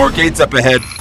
more gates up ahead.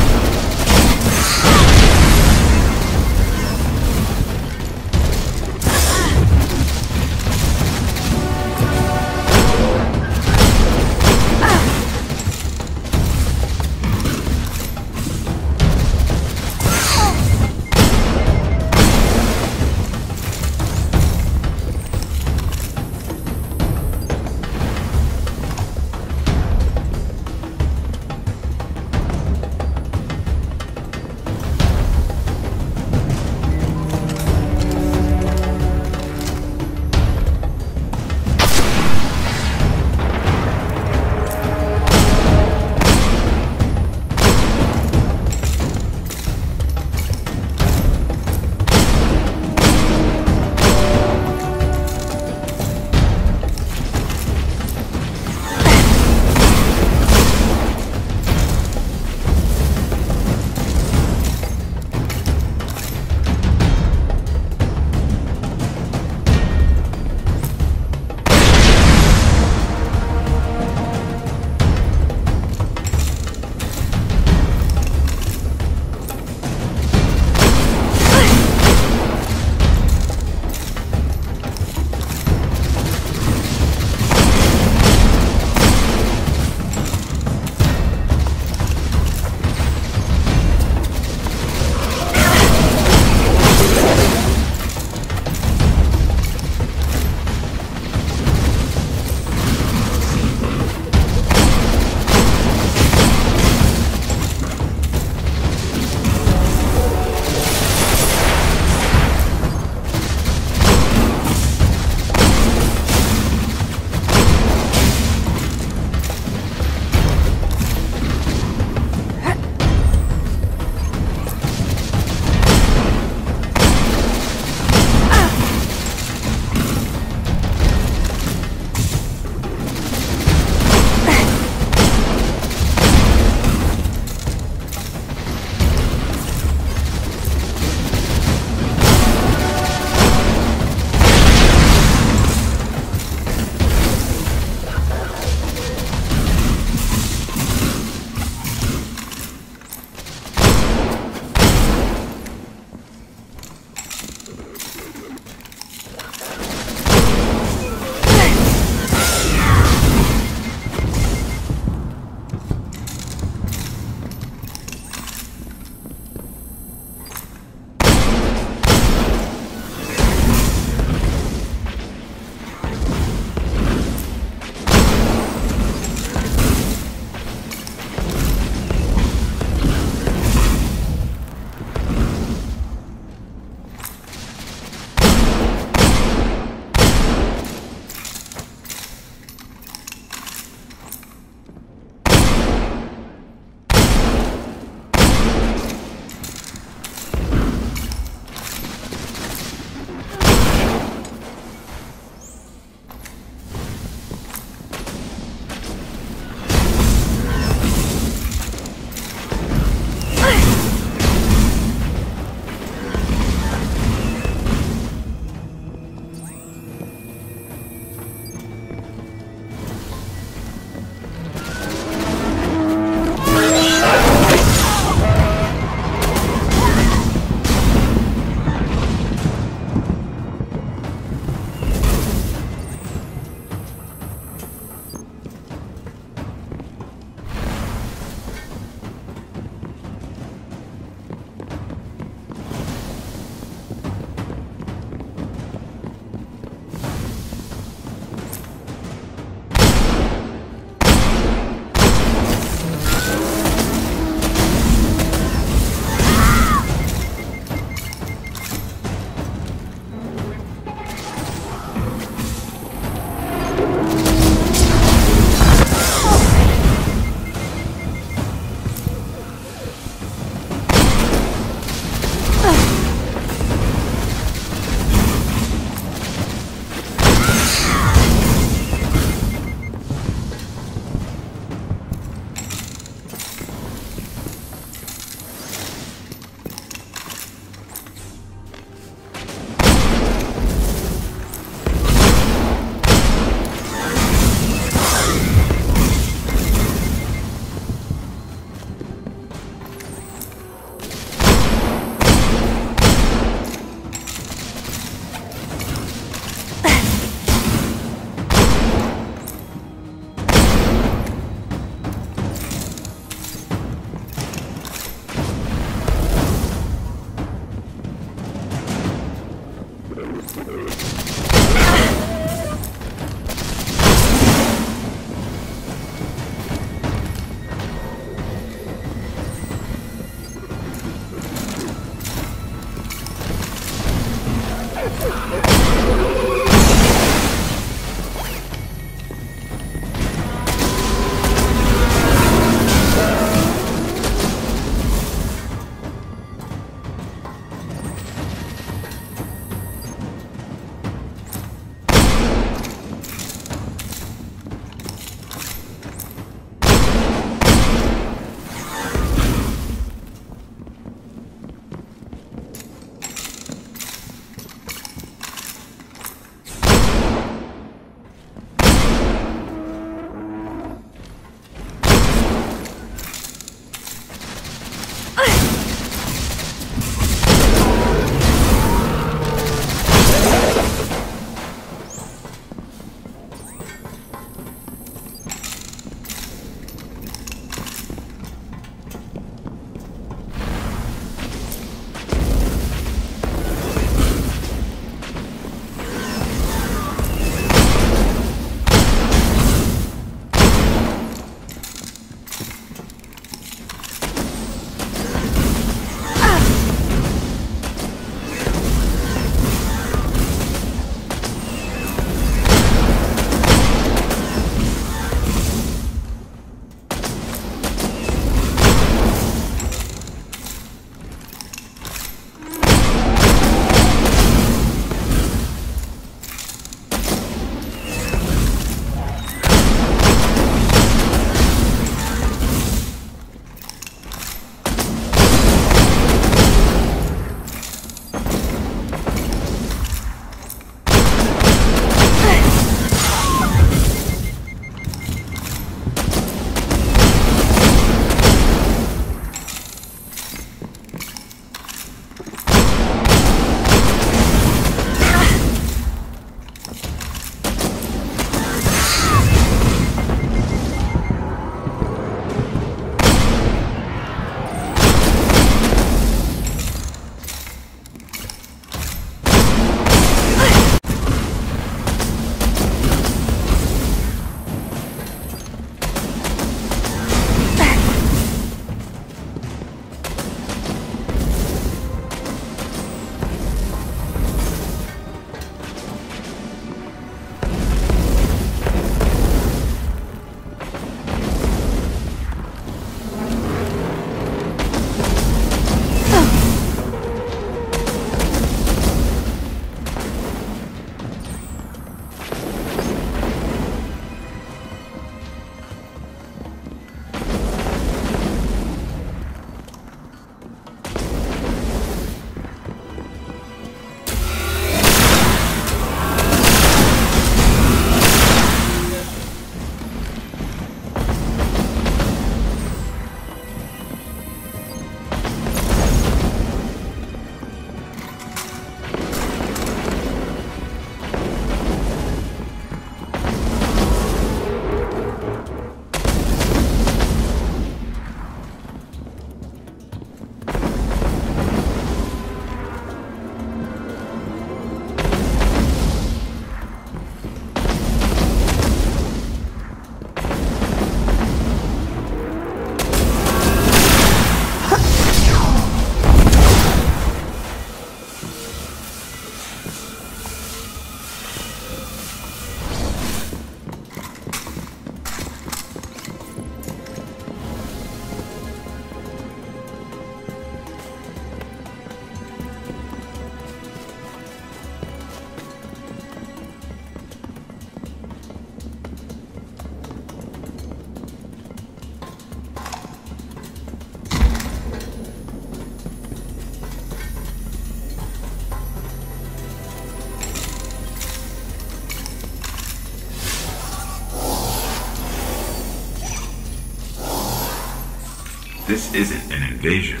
This isn't an invasion.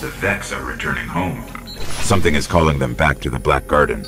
The Vex are returning home. Something is calling them back to the Black Garden.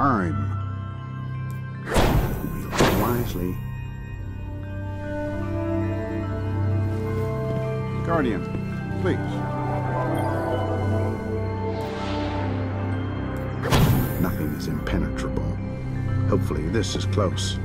Time. Wisely. Guardian, please. Nothing is impenetrable. Hopefully this is close.